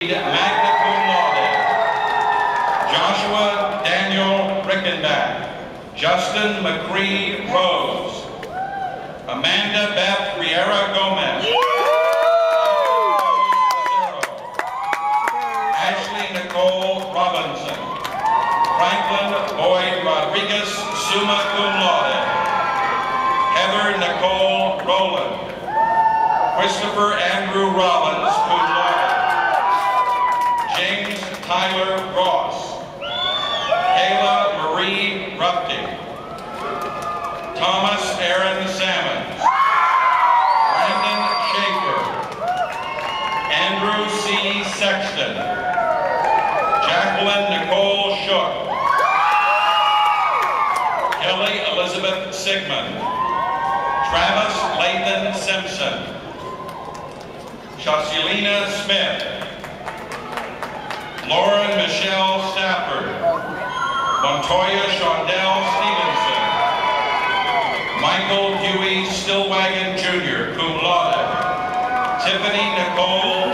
magna cum laude. Joshua Daniel Rickenback. Justin McCree Rose. Amanda Beth Riera Gomez. Ashley Nicole Robinson. Franklin Boyd Rodriguez, summa cum laude. Heather Nicole Rowland. Christopher Andrew Rollins, cum laude. Tyler Ross. Kayla Marie Rupty. Thomas Aaron Sammons. Brandon Schaefer. Andrew C. Sexton. Jacqueline Nicole Shook. Kelly Elizabeth Sigmund. Travis Lathan Simpson. Shasilina Smith. Lauren Michelle Stafford. Montoya Shondell Stevenson. Michael Dewey Stillwagon Jr., cum laude. Tiffany Nicole